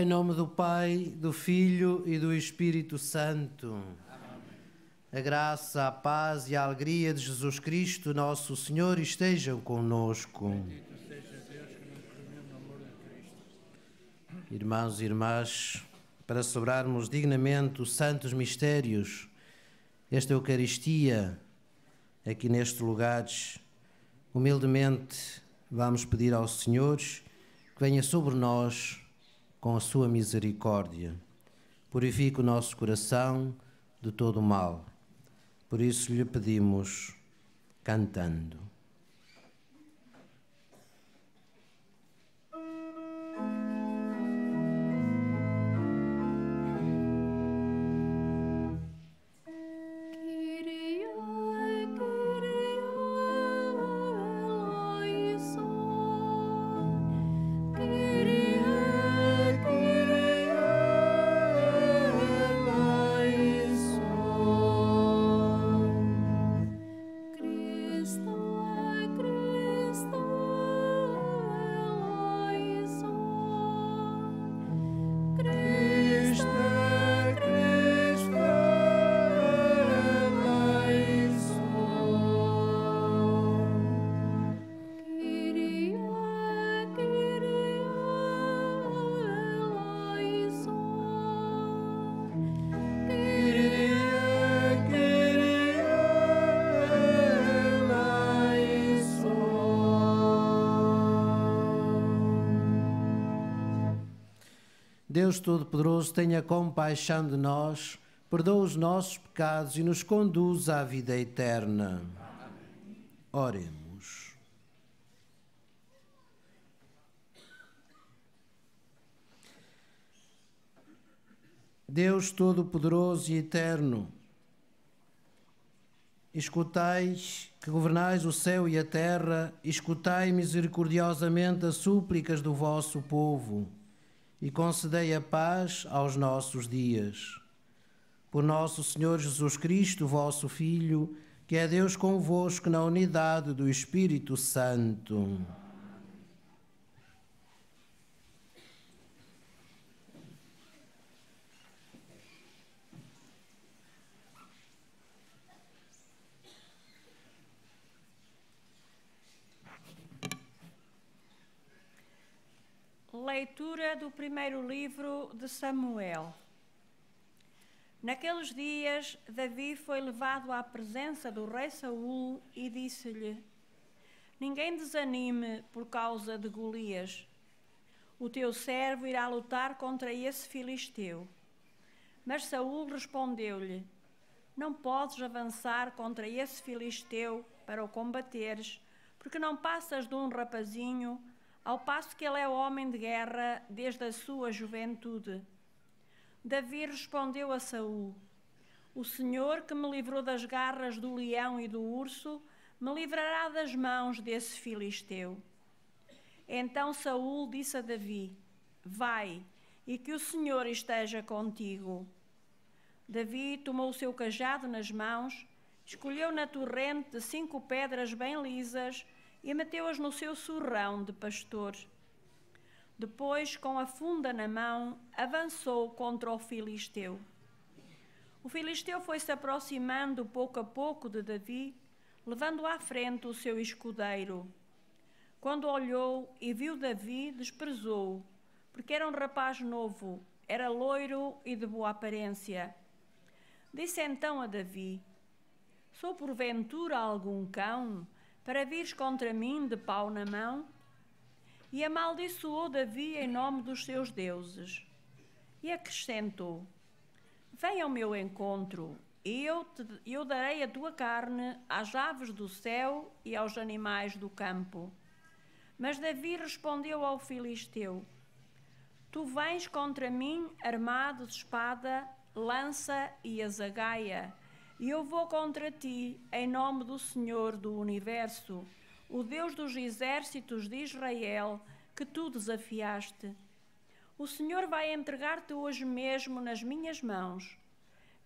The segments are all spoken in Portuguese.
Em nome do Pai, do Filho e do Espírito Santo. A graça, a paz e a alegria de Jesus Cristo, nosso Senhor, estejam conosco. Irmãos e irmãs, para celebrarmos dignamente os santos mistérios, esta Eucaristia, aqui nestes lugares, humildemente vamos pedir ao Senhor que venha sobre nós com a sua misericórdia. Purifique o nosso coração de todo o mal. Por isso lhe pedimos, cantando. Deus Todo-Poderoso tenha compaixão de nós, perdoa os nossos pecados e nos conduz à vida eterna. Oremos. Deus Todo-Poderoso e Eterno, escutais que governais o céu e a terra, escutai misericordiosamente as súplicas do vosso povo e concedei a paz aos nossos dias. Por nosso Senhor Jesus Cristo, vosso Filho, que é Deus convosco na unidade do Espírito Santo. Leitura do primeiro livro de Samuel. Naqueles dias, Davi foi levado à presença do rei Saul e disse-lhe: Ninguém desanime por causa de Golias. O teu servo irá lutar contra esse filisteu. Mas Saul respondeu-lhe: Não podes avançar contra esse filisteu para o combateres, porque não passas de um rapazinho ao passo que ele é homem de guerra desde a sua juventude. Davi respondeu a Saul: O Senhor que me livrou das garras do leão e do urso, me livrará das mãos desse filisteu. Então Saul disse a Davi: Vai, e que o Senhor esteja contigo. Davi tomou o seu cajado nas mãos, escolheu na torrente cinco pedras bem lisas e meteu-as no seu surrão de pastor. Depois, com a funda na mão, avançou contra o filisteu. O filisteu foi-se aproximando pouco a pouco de Davi, levando à frente o seu escudeiro. Quando olhou e viu Davi, desprezou, porque era um rapaz novo, era loiro e de boa aparência. Disse então a Davi: Sou porventura algum cão para vires contra mim de pau na mão? E amaldiçoou Davi em nome dos seus deuses. E acrescentou: Vem ao meu encontro, e eu, te, eu darei a tua carne às aves do céu e aos animais do campo. Mas Davi respondeu ao filisteu: Tu vens contra mim armado de espada, lança e azagaia e eu vou contra ti, em nome do Senhor do universo, o Deus dos exércitos de Israel, que tu desafiaste. O Senhor vai entregar-te hoje mesmo nas minhas mãos.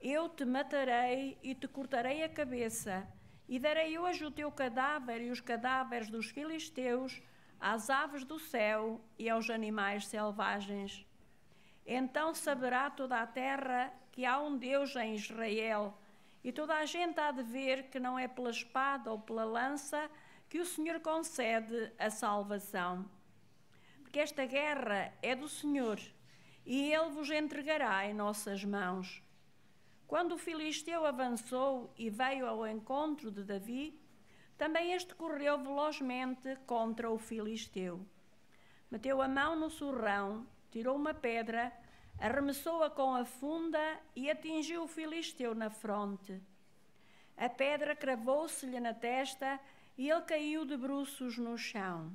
Eu te matarei e te cortarei a cabeça, e darei hoje o teu cadáver e os cadáveres dos filisteus às aves do céu e aos animais selvagens. Então saberá toda a terra que há um Deus em Israel, e toda a gente há de ver que não é pela espada ou pela lança que o Senhor concede a salvação. Porque esta guerra é do Senhor, e ele vos entregará em nossas mãos. Quando o filisteu avançou e veio ao encontro de Davi, também este correu velozmente contra o filisteu. Meteu a mão no surrão, tirou uma pedra, arremessou-a com a funda e atingiu o filisteu na fronte. A pedra cravou-se-lhe na testa e ele caiu de bruços no chão.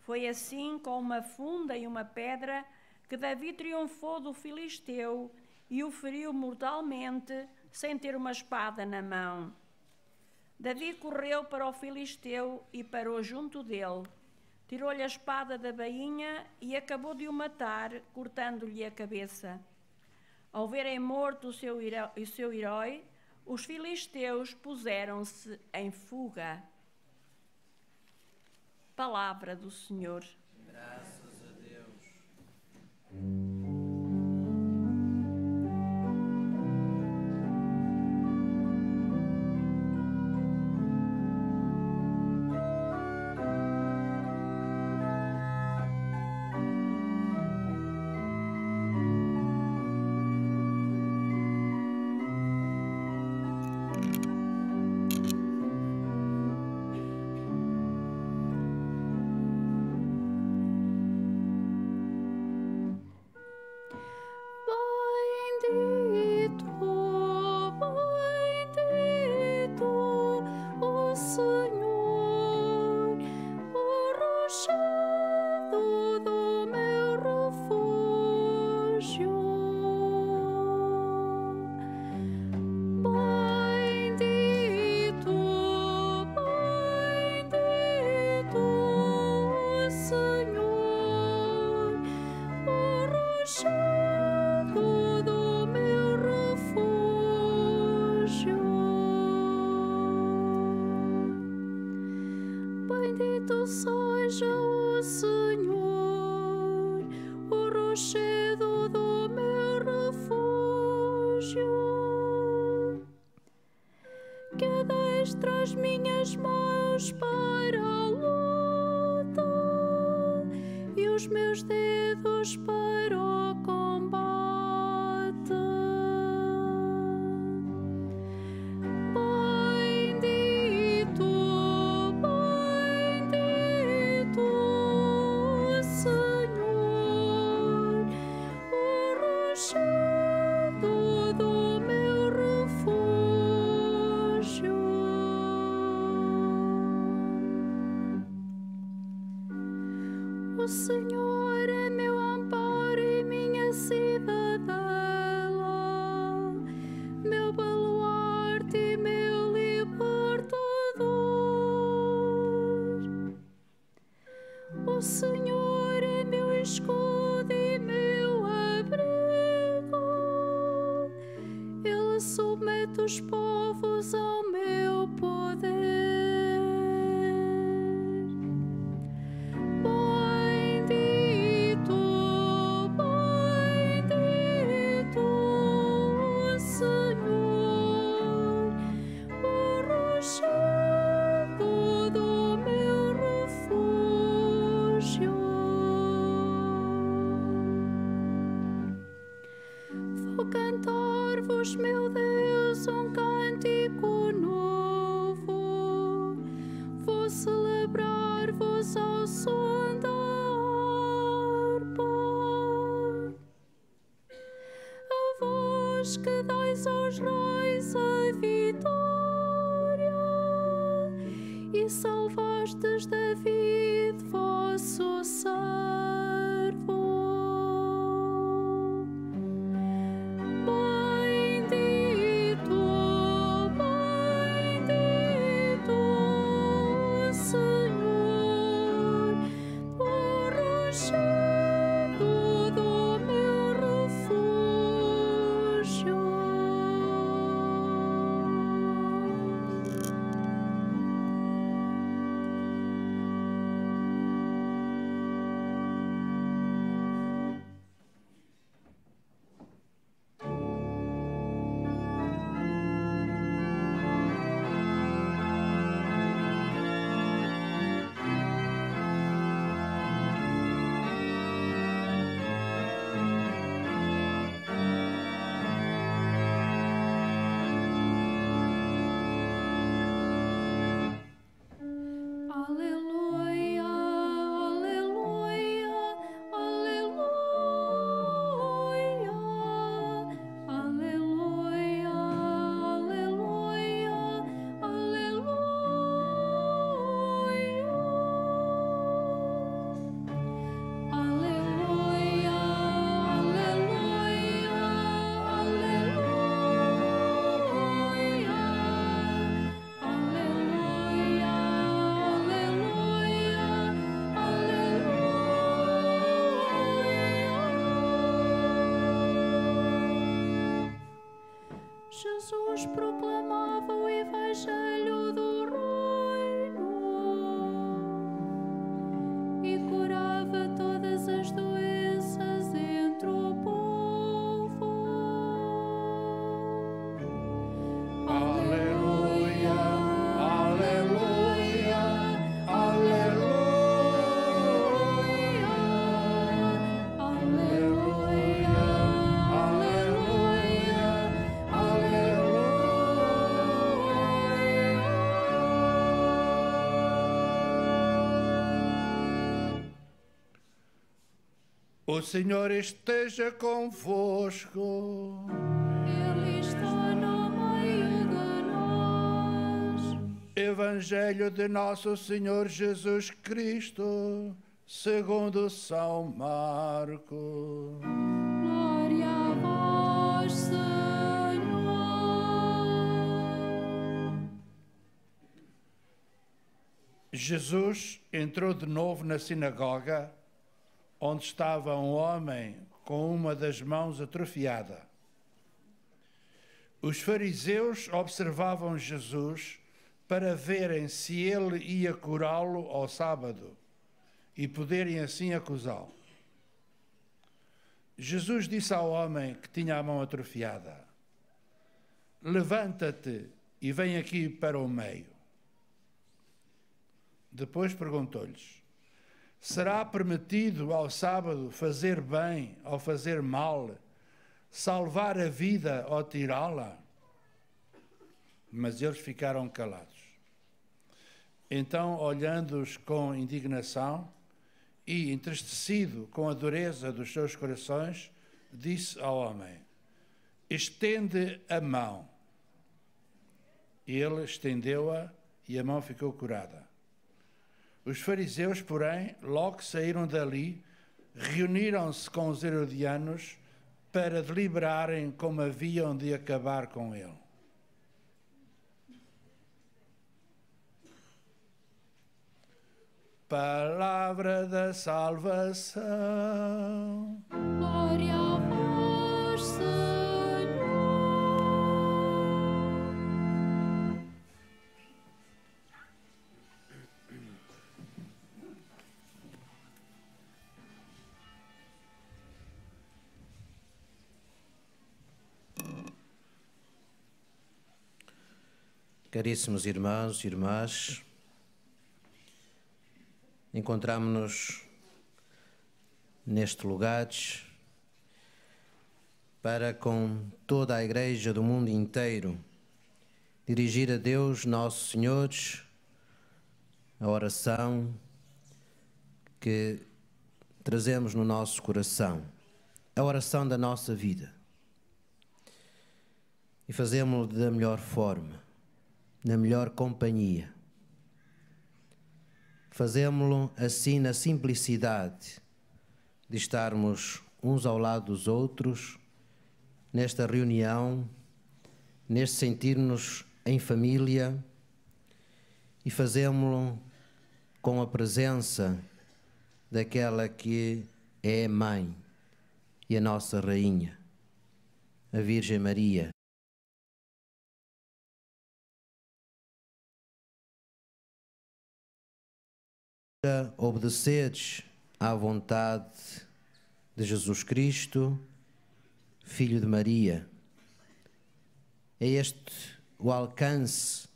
Foi assim, com uma funda e uma pedra, que Davi triunfou do filisteu e o feriu mortalmente, sem ter uma espada na mão. Davi correu para o filisteu e parou junto dele. Tirou-lhe a espada da bainha e acabou de o matar, cortando-lhe a cabeça. Ao verem morto o seu, o seu herói, os filisteus puseram-se em fuga. Palavra do Senhor. Graças a Deus. dos pobres. Jesus O Senhor esteja convosco. Ele está no meio de nós. Evangelho de Nosso Senhor Jesus Cristo, segundo São Marcos. Glória a vós, Senhor. Jesus entrou de novo na sinagoga, onde estava um homem com uma das mãos atrofiada. Os fariseus observavam Jesus para verem se ele ia curá-lo ao sábado e poderem assim acusá-lo. Jesus disse ao homem que tinha a mão atrofiada: Levanta-te e vem aqui para o meio. Depois perguntou-lhes: Será permitido ao sábado fazer bem ou fazer mal, salvar a vida ou tirá-la? Mas eles ficaram calados. Então, olhando-os com indignação e entristecido com a dureza dos seus corações, disse ao homem: Estende a mão. Ele estendeu-a e a mão ficou curada. Os fariseus, porém, logo saíram dali, reuniram-se com os herodianos para deliberarem como haviam de acabar com ele. Palavra da salvação. Glória Caríssimos irmãos e irmãs, encontramos-nos neste lugar para, com toda a Igreja do mundo inteiro, dirigir a Deus Nosso Senhor a oração que trazemos no nosso coração, a oração da nossa vida. E fazemos-lo da melhor forma na melhor companhia. Fazemos-lo assim na simplicidade de estarmos uns ao lado dos outros, nesta reunião, neste sentir-nos em família e fazemos-lo com a presença daquela que é mãe e a nossa rainha, a Virgem Maria. Obedeceres à vontade de Jesus Cristo, Filho de Maria. É este o alcance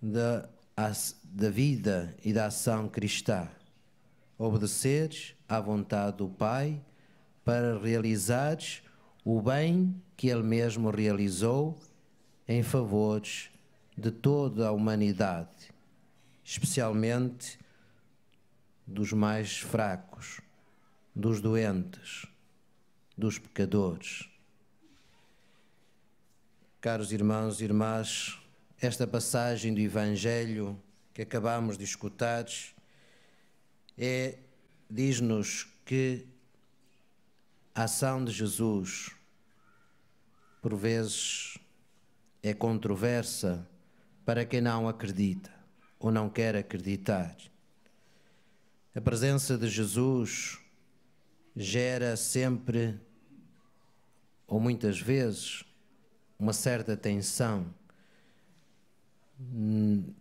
da, da vida e da ação cristã. Obedeceres à vontade do Pai para realizares o bem que Ele mesmo realizou em favores de toda a humanidade, especialmente dos mais fracos, dos doentes, dos pecadores. Caros irmãos e irmãs, esta passagem do Evangelho que acabamos de escutar é, diz-nos que a ação de Jesus, por vezes, é controversa para quem não acredita ou não quer acreditar. A presença de Jesus gera sempre, ou muitas vezes, uma certa tensão, hum,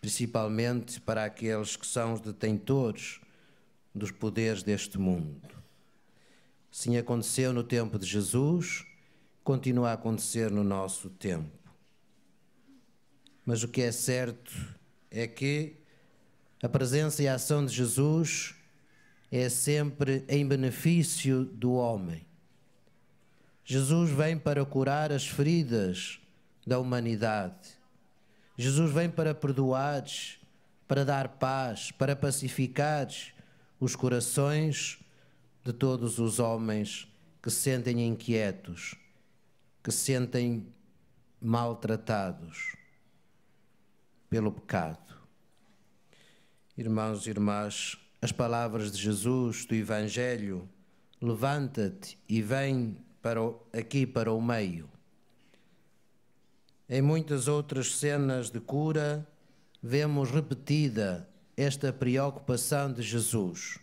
principalmente para aqueles que são os detentores dos poderes deste mundo. Assim aconteceu no tempo de Jesus, continua a acontecer no nosso tempo. Mas o que é certo é que a presença e a ação de Jesus é sempre em benefício do homem. Jesus vem para curar as feridas da humanidade. Jesus vem para perdoar, para dar paz, para pacificar os corações de todos os homens que se sentem inquietos, que se sentem maltratados pelo pecado. Irmãos e irmãs, as palavras de Jesus do Evangelho, levanta-te e vem para o, aqui para o meio. Em muitas outras cenas de cura, vemos repetida esta preocupação de Jesus: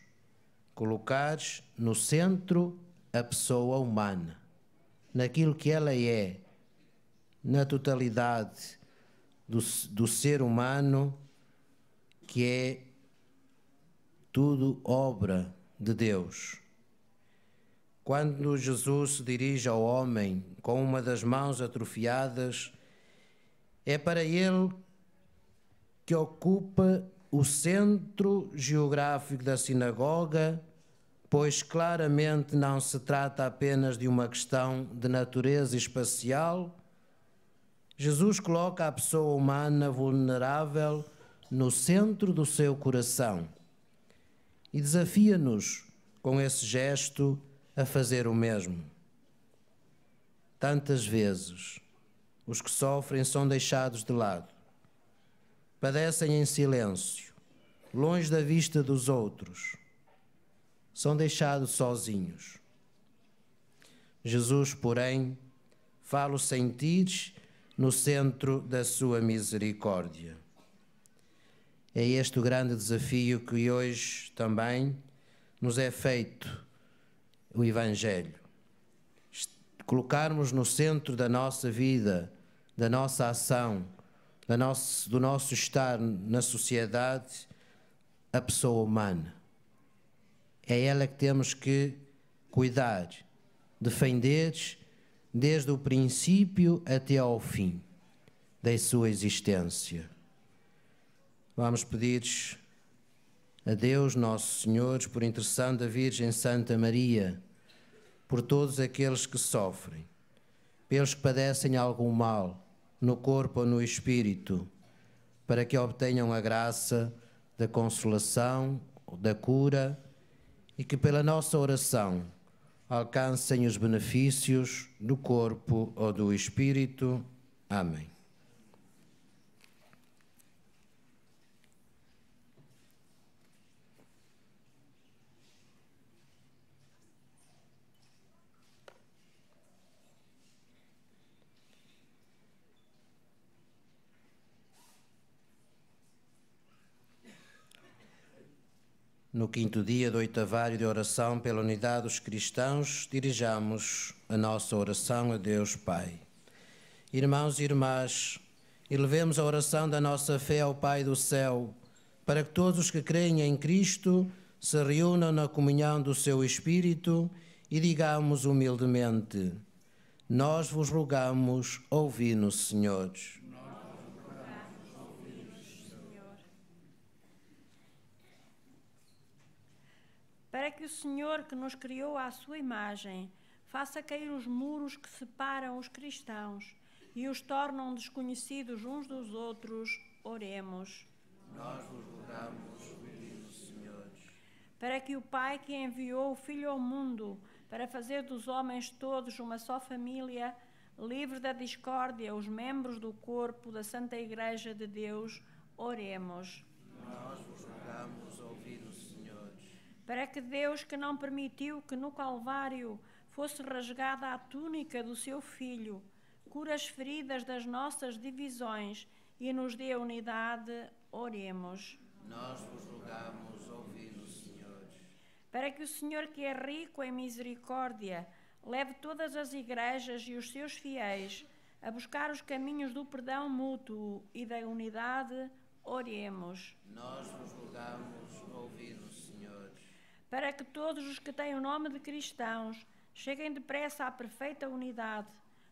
colocar no centro a pessoa humana, naquilo que ela é, na totalidade do, do ser humano, que é tudo obra de Deus. Quando Jesus se dirige ao homem com uma das mãos atrofiadas, é para ele que ocupa o centro geográfico da sinagoga, pois claramente não se trata apenas de uma questão de natureza espacial. Jesus coloca a pessoa humana vulnerável no centro do seu coração e desafia-nos com esse gesto a fazer o mesmo. Tantas vezes os que sofrem são deixados de lado, padecem em silêncio, longe da vista dos outros, são deixados sozinhos. Jesus, porém, fala os sentidos no centro da sua misericórdia. É este o grande desafio que hoje também nos é feito o Evangelho. Colocarmos no centro da nossa vida, da nossa ação, da nosso, do nosso estar na sociedade, a pessoa humana. É ela que temos que cuidar, defender desde o princípio até ao fim da sua existência. Vamos pedir a Deus, nosso Senhor, por intercessão da Virgem Santa Maria, por todos aqueles que sofrem, pelos que padecem algum mal, no corpo ou no espírito, para que obtenham a graça da consolação, da cura e que pela nossa oração alcancem os benefícios do corpo ou do espírito. Amém. No quinto dia do oitavário de oração pela unidade dos cristãos, dirijamos a nossa oração a Deus Pai. Irmãos e irmãs, elevemos a oração da nossa fé ao Pai do céu, para que todos os que creem em Cristo se reúnam na comunhão do seu Espírito e digamos humildemente: Nós vos rogamos, ouvi-nos, Senhor. para que o Senhor que nos criou à sua imagem faça cair os muros que separam os cristãos e os tornam desconhecidos uns dos outros, oremos. Nós vos rogamos, ouvi-nos, Senhor. Para que o Pai que enviou o Filho ao mundo para fazer dos homens todos uma só família, livre da discórdia, os membros do corpo da Santa Igreja de Deus, oremos. Nós vos. Para que Deus, que não permitiu que no Calvário fosse rasgada a túnica do seu Filho, cure as feridas das nossas divisões e nos dê unidade, oremos. Nós vos rogamos, ouvi-nos, Senhor. Para que o Senhor, que é rico em misericórdia, leve todas as igrejas e os seus fiéis a buscar os caminhos do perdão mútuo e da unidade, oremos. Nós vos rogamos, ouvi-nos. Para que todos os que têm o nome de cristãos cheguem depressa à perfeita unidade,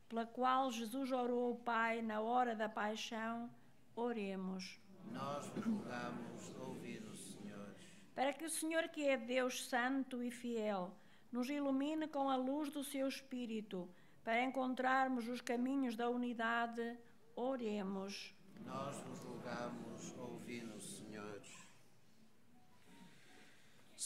pela qual Jesus orou ao Pai na hora da paixão, oremos. Nós vos rogamos, ouvi-nos, Senhor. Para que o Senhor, que é Deus Santo e fiel, nos ilumine com a luz do seu Espírito, para encontrarmos os caminhos da unidade, oremos. Nós vos rogamos, ouvi-nos, Senhor.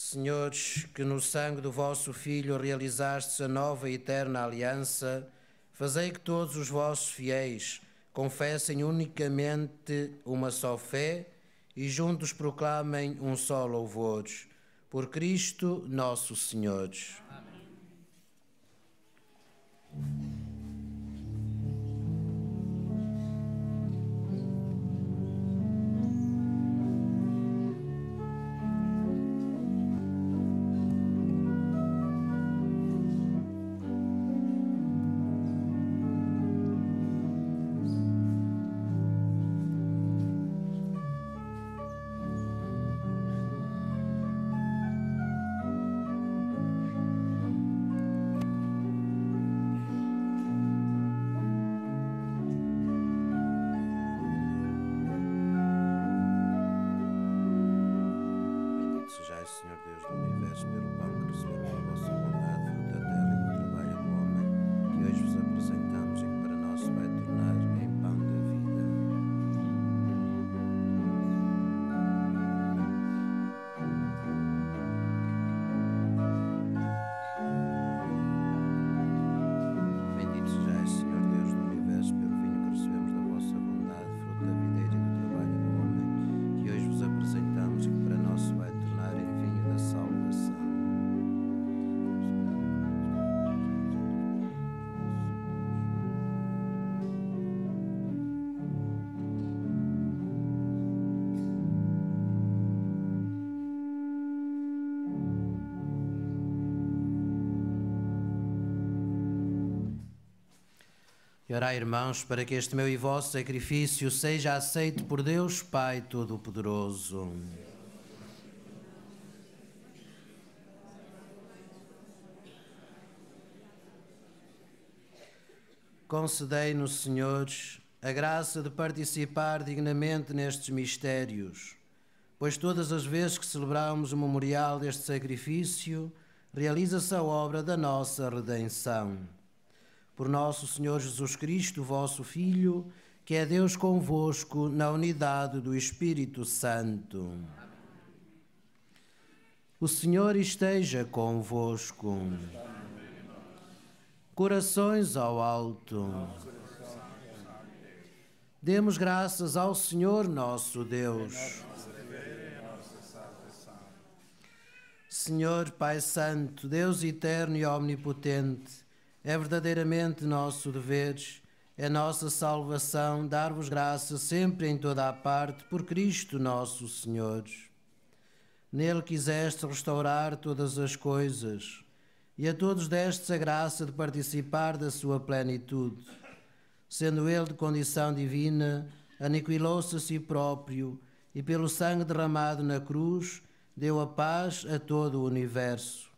Senhores, que no sangue do vosso Filho realizastes a nova e eterna aliança, fazei que todos os vossos fiéis confessem unicamente uma só fé e juntos proclamem um só louvor. Por Cristo nosso Senhor. Bendito orai, irmãos, para que este meu e vosso sacrifício seja aceito por Deus Pai Todo-Poderoso. Concedei-nos, Senhores, a graça de participar dignamente nestes mistérios, pois todas as vezes que celebramos o memorial deste sacrifício, realiza-se a obra da nossa redenção por nosso Senhor Jesus Cristo, vosso Filho, que é Deus convosco na unidade do Espírito Santo. O Senhor esteja convosco. Corações ao alto. Demos graças ao Senhor nosso Deus. Senhor Pai Santo, Deus eterno e omnipotente, é verdadeiramente nosso dever, é nossa salvação dar-vos graça sempre em toda a parte por Cristo nosso Senhor. Nele quiseste restaurar todas as coisas e a todos destes a graça de participar da sua plenitude. Sendo ele de condição divina, aniquilou-se a si próprio e pelo sangue derramado na cruz deu a paz a todo o universo.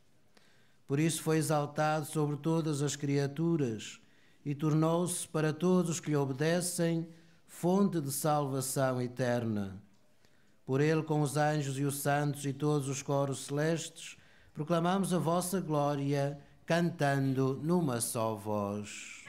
Por isso foi exaltado sobre todas as criaturas e tornou-se para todos os que lhe obedecem fonte de salvação eterna. Por ele, com os anjos e os santos e todos os coros celestes, proclamamos a vossa glória, cantando numa só voz.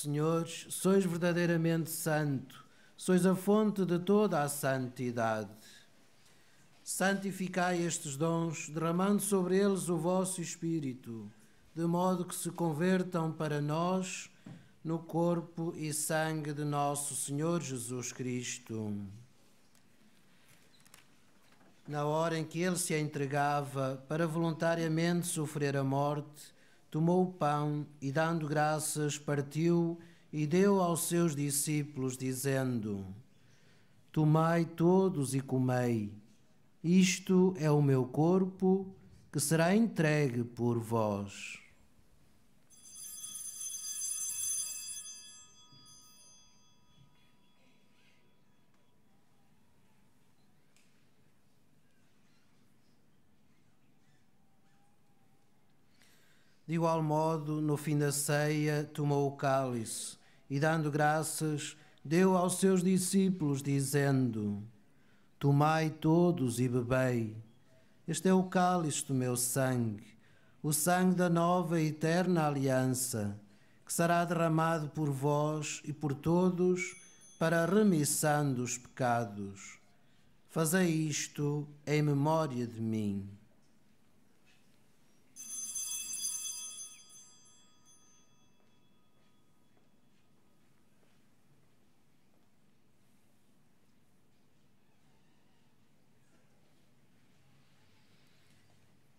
Senhores, sois verdadeiramente santo, sois a fonte de toda a santidade. Santificai estes dons, derramando sobre eles o vosso Espírito, de modo que se convertam para nós no corpo e sangue de nosso Senhor Jesus Cristo. Na hora em que ele se entregava para voluntariamente sofrer a morte, tomou o pão e, dando graças, partiu e deu aos seus discípulos, dizendo: Tomai todos e comei. Isto é o meu corpo que será entregue por vós. De igual modo, no fim da ceia, tomou o cálice e, dando graças, deu aos seus discípulos, dizendo: Tomai todos e bebei. Este é o cálice do meu sangue, o sangue da nova e eterna aliança, que será derramado por vós e por todos para a remissão dos pecados. Fazei isto em memória de mim.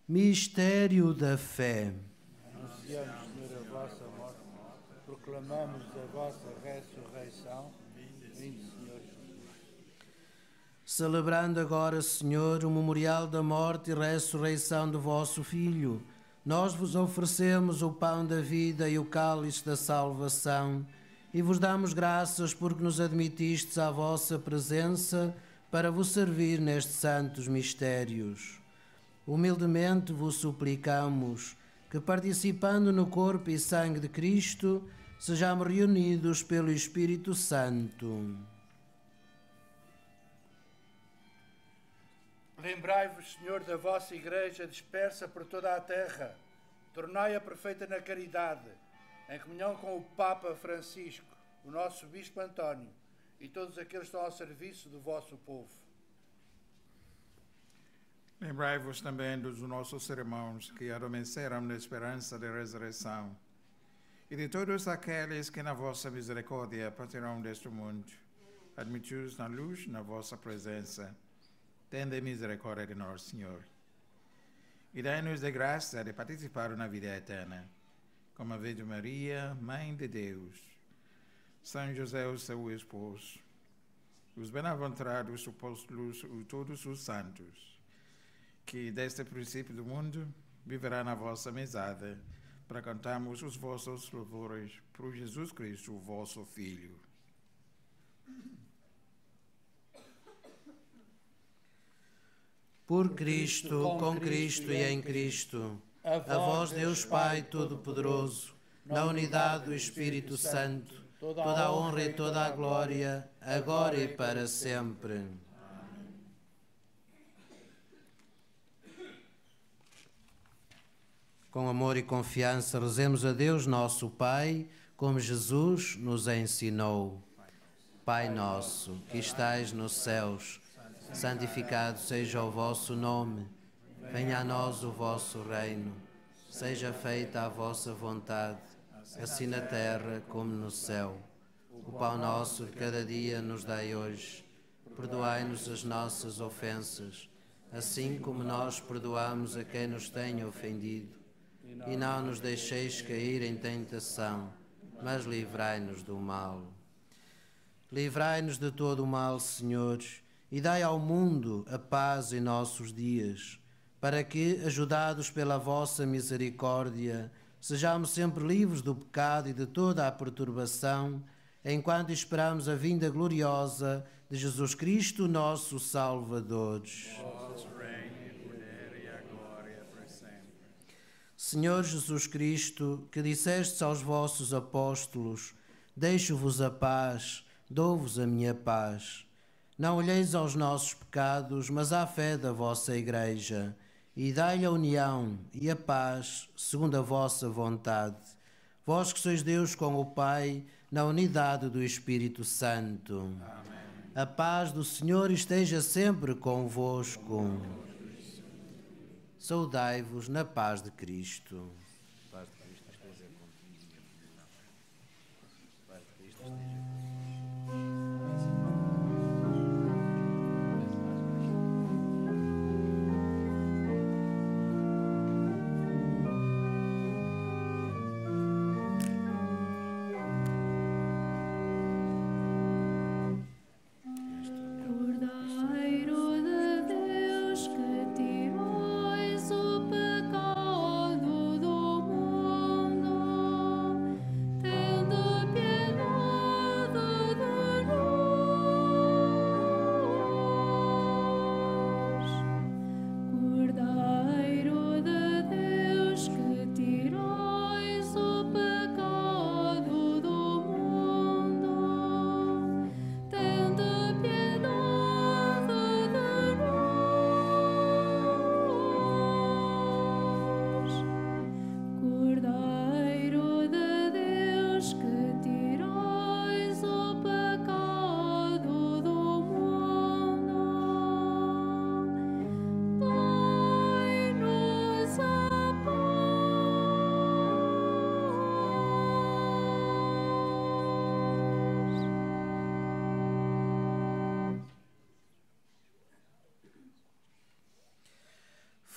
Mistério da fé. Anunciamos, Senhor, a vossa morte, proclamamos a vossa ressurreição. Vinde, Senhor Jesus. Celebrando agora, Senhor, o memorial da morte e ressurreição do vosso Filho, nós vos oferecemos o pão da vida e o cálice da salvação e vos damos graças porque nos admitistes à vossa presença para vos servir nestes santos mistérios. Humildemente vos suplicamos que, participando no corpo e sangue de Cristo, sejamos reunidos pelo Espírito Santo. Lembrai-vos, Senhor, da vossa Igreja dispersa por toda a terra. Tornai-a perfeita na caridade, em comunhão com o Papa Francisco, o nosso Bispo António e todos aqueles que estão ao serviço do vosso povo. Lembrai-vos também dos nossos irmãos que adormeceram na esperança da ressurreição, e de todos aqueles que na vossa misericórdia partirão deste mundo. Admiti-os na luz, na vossa presença. Tende misericórdia de nós, Senhor. E dai-nos a graça de participar na vida eterna, como a Virgem Maria, Mãe de Deus, São José, o seu esposo, os bem-aventurados apóstolos e todos os santos, que desde o princípio do mundo viverá na vossa mesada, para cantarmos os vossos louvores por Jesus Cristo, o vosso Filho. Por Cristo, com Cristo e em Cristo, a vós, Deus Pai Todo-Poderoso, na unidade do Espírito Santo, toda a honra e toda a glória, agora e para sempre. Com amor e confiança, rezemos a Deus, nosso Pai, como Jesus nos ensinou. Pai nosso, que estais nos céus, santificado seja o vosso nome. Venha a nós o vosso reino. Seja feita a vossa vontade, assim na terra como no céu. O pão nosso de cada dia nos dai hoje. Perdoai-nos as nossas ofensas, assim como nós perdoamos a quem nos tem ofendido e não nos deixeis cair em tentação, mas livrai-nos do mal. Livrai-nos de todo o mal, Senhor, e dai ao mundo a paz em nossos dias, para que, ajudados pela vossa misericórdia, sejamos sempre livres do pecado e de toda a perturbação, enquanto esperamos a vinda gloriosa de Jesus Cristo, nosso Salvador. Senhor Jesus Cristo, que disseste aos vossos apóstolos: Deixo-vos a paz, dou-vos a minha paz. Não olheis aos nossos pecados, mas à fé da vossa Igreja, e dai-lhe a união e a paz, segundo a vossa vontade. Vós que sois Deus com o Pai, na unidade do Espírito Santo. Amém. A paz do Senhor esteja sempre convosco. Amém. Saudai-vos na paz de Cristo. Paz de Cristo.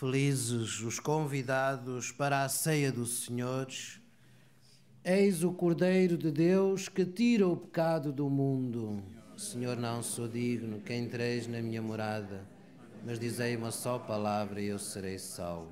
Felizes os convidados para a ceia do Senhor. Eis o Cordeiro de Deus que tira o pecado do mundo. Senhor, não sou digno que entreis na minha morada, mas dizei uma só palavra e eu serei salvo.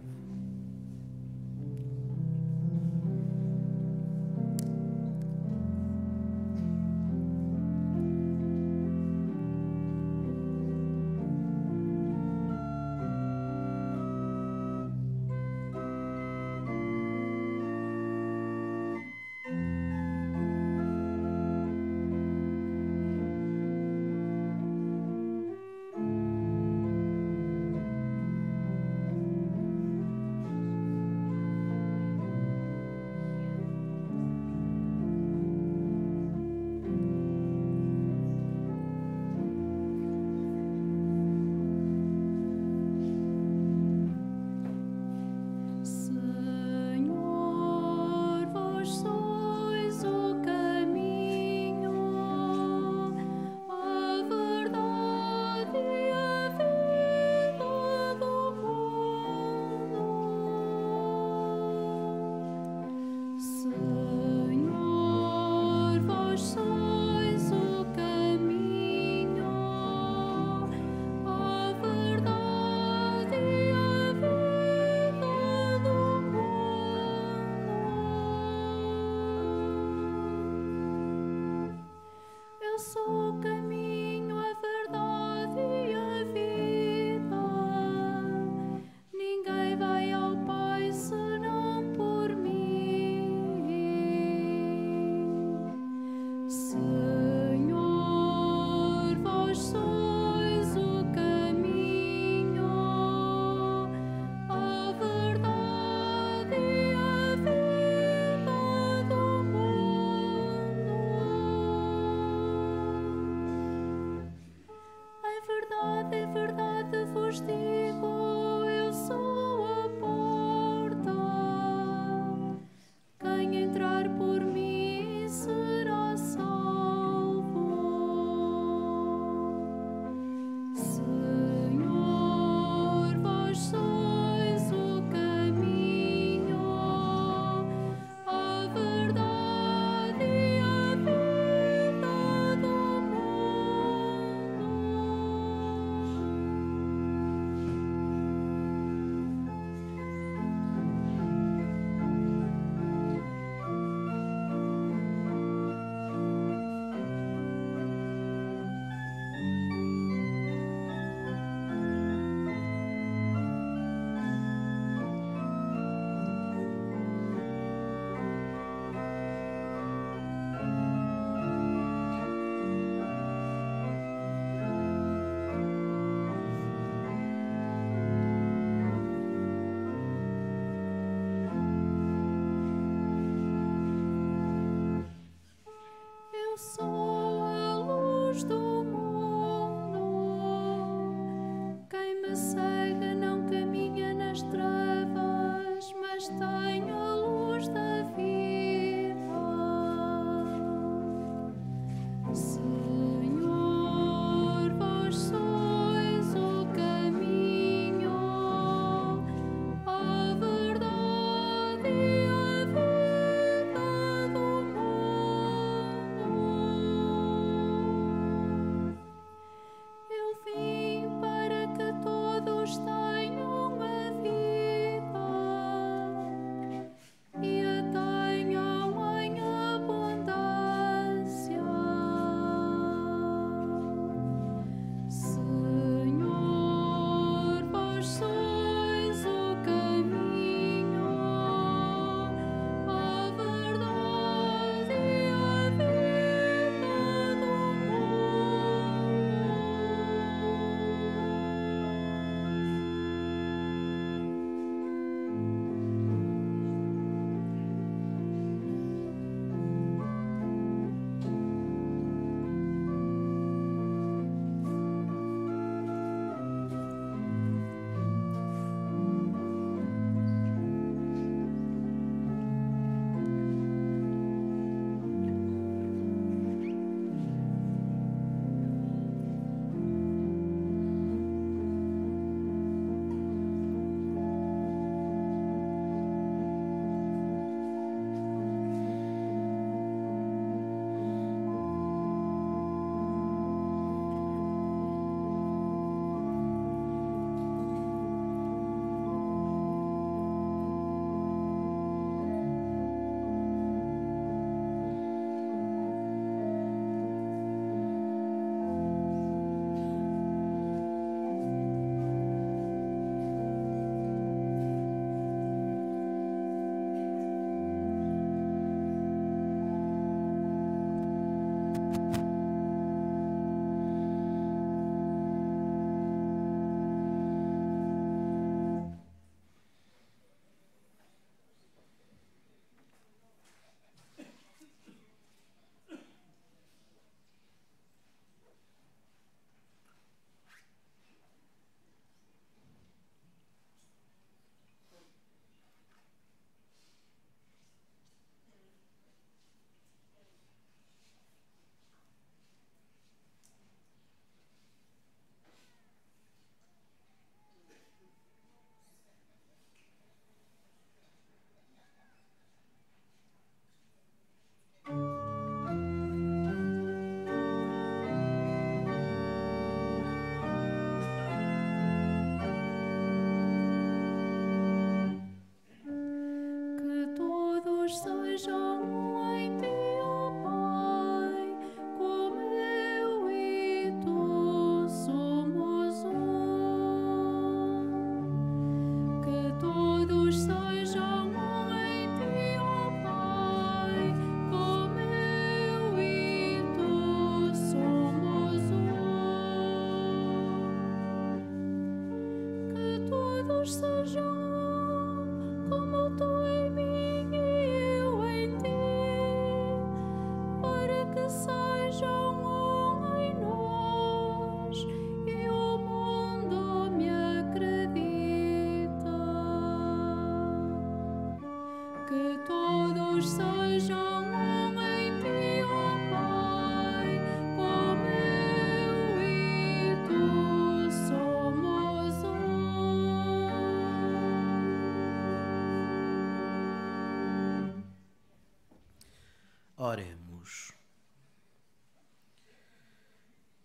the sun.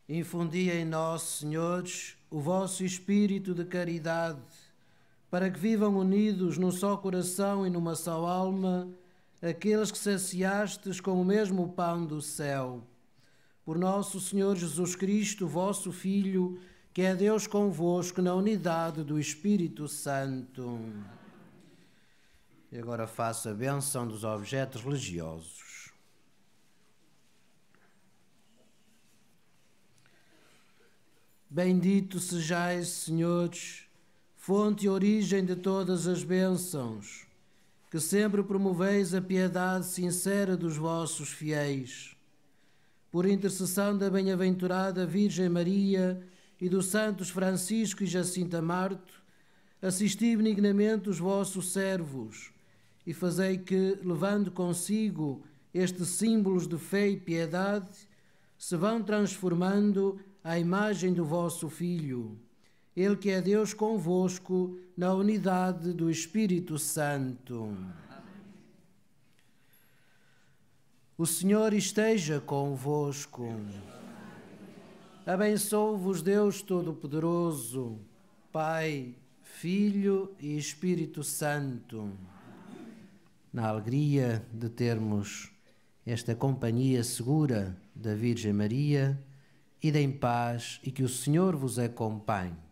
Infundi em nós, senhores, o vosso espírito de caridade, para que vivam unidos num só coração e numa só alma, aqueles que saciastes com o mesmo pão do céu. Por nosso Senhor Jesus Cristo, vosso Filho, que é Deus convosco na unidade do Espírito Santo. E agora faço a bênção dos objetos religiosos. Bendito sejais, senhores, fonte e origem de todas as bênçãos, que sempre promoveis a piedade sincera dos vossos fiéis. Por intercessão da bem-aventurada Virgem Maria e dos santos Francisco e Jacinta Marto, assisti benignamente os vossos servos e fazei que, levando consigo estes símbolos de fé e piedade, se vão transformando à imagem do vosso Filho, Ele que é Deus convosco, na unidade do Espírito Santo. O Senhor esteja convosco. Abençoe-vos Deus Todo-Poderoso, Pai, Filho e Espírito Santo. Na alegria de termos esta companhia segura da Virgem Maria, ide em paz e que o Senhor vos acompanhe.